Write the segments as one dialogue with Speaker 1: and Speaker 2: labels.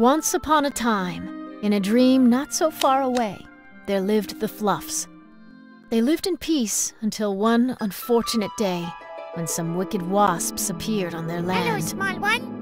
Speaker 1: Once upon a time, in a dream not so far away, there lived the Fluffs. They lived in peace until one unfortunate day when some wicked wasps appeared on their land.
Speaker 2: Hello, small one.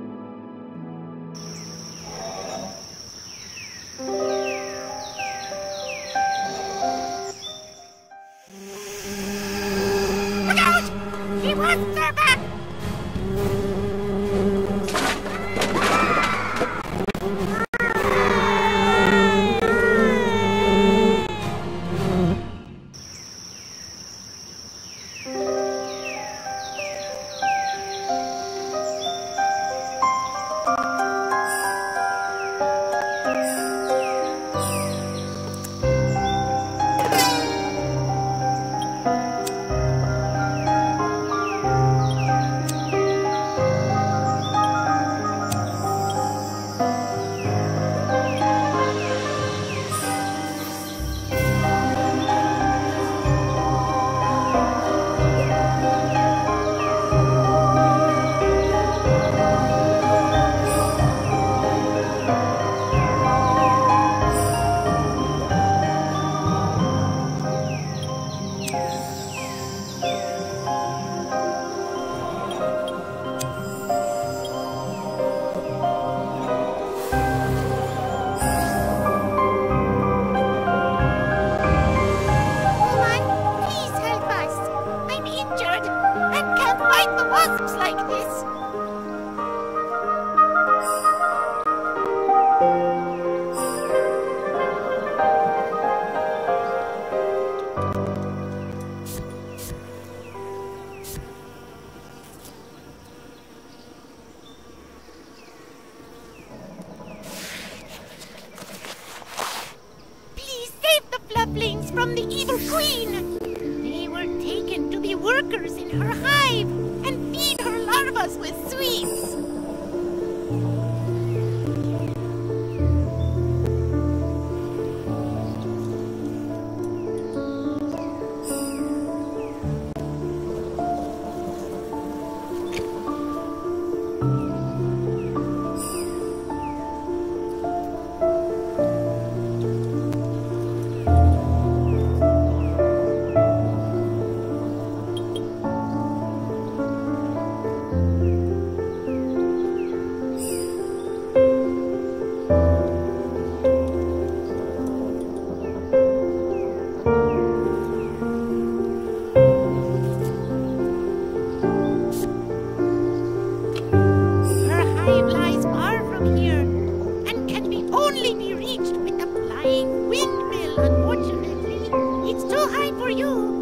Speaker 2: Lord. Flying windmill, unfortunately. It's too high for you,